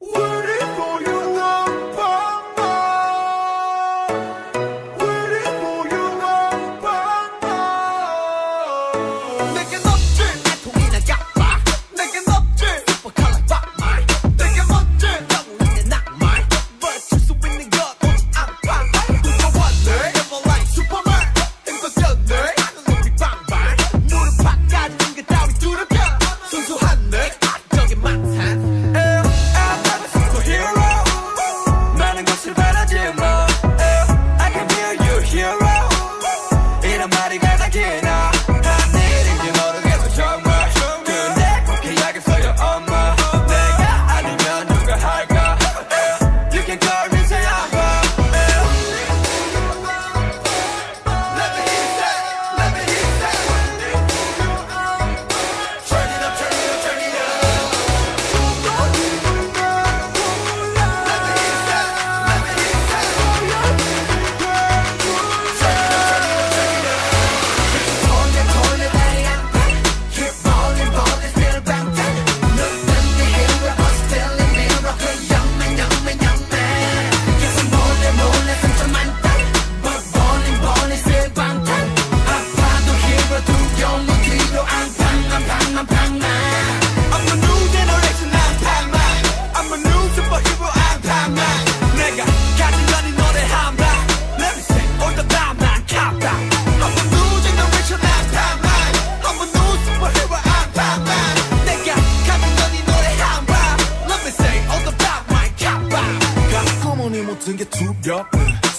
Woo!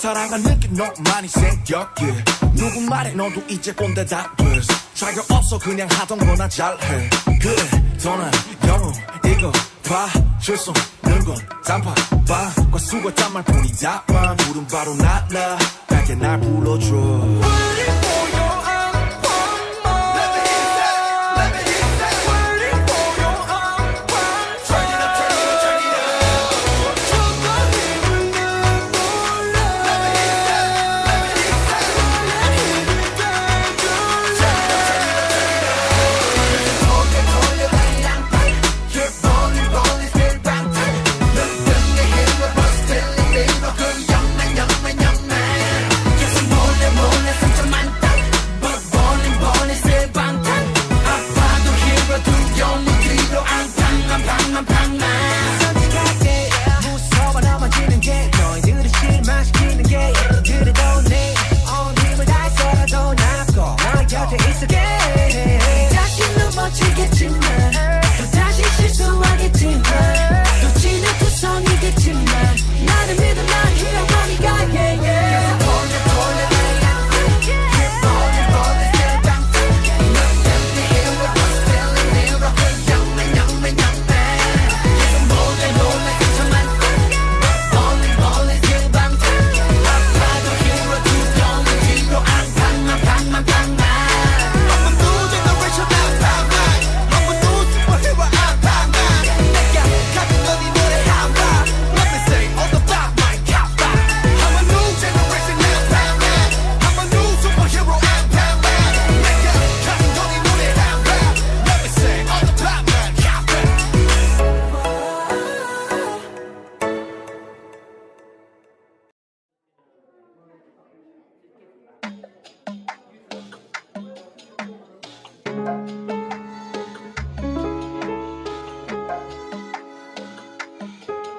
사랑은 느낌 너무 많이 생겼게. 누구 말에 너도 이제 꼰대 답을 자격 없어 그냥 하던 거나 잘해. 그래 더는 영웅 이거 봐줄 수 없는 건 단팥빵과 수고 짠말 뿐이다만 물은 바로 날라 밝게 날 불러줘.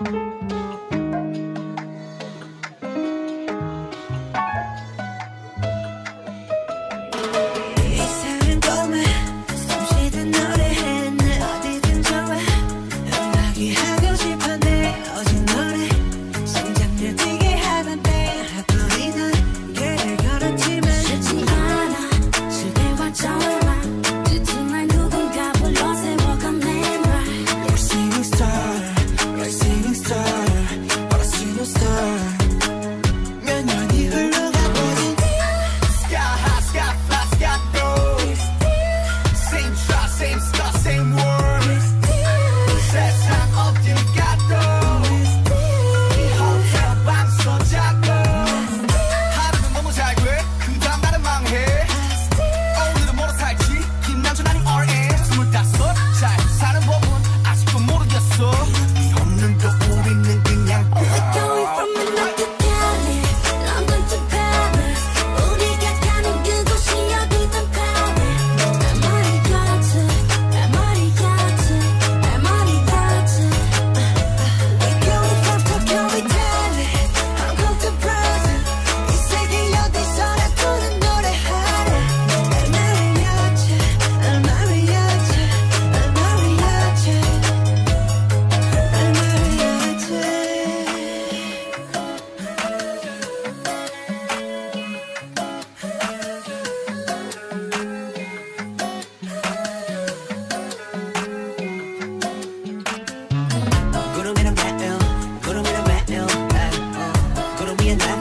이 사람 꿈에 숨 쉬듯 널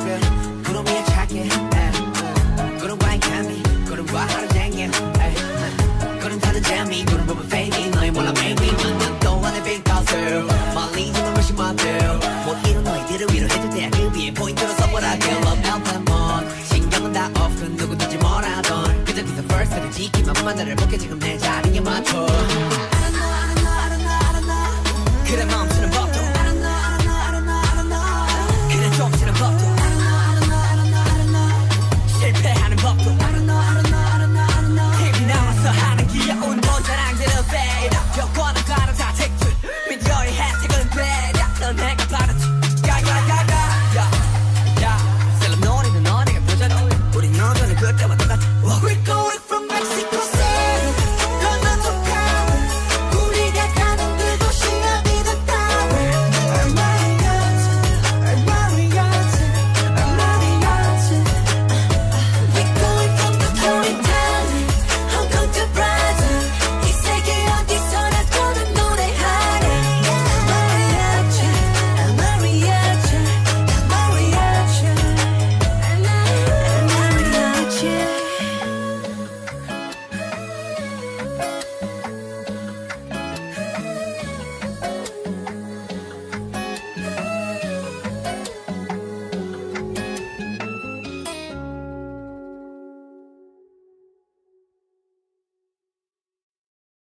feel 구름 위에 차게. 구름과의 감이 구름과 하루 쟁여 구름 타는 재미. 구름 보면 fading. 너의 몰라 maybe 만난 동안의 빈 가슬 멀리 있는 것이 마들 못 이룬 너희들을 위로해줄 테야. 그 위에 포인트로 선물할게. Love out and on 신경은 다 off 그 누구든지 뭐라던. 그저 네 기사 first 를 지키만만 나를 볼게 지금 내 자리에 맞춰. 그래 맘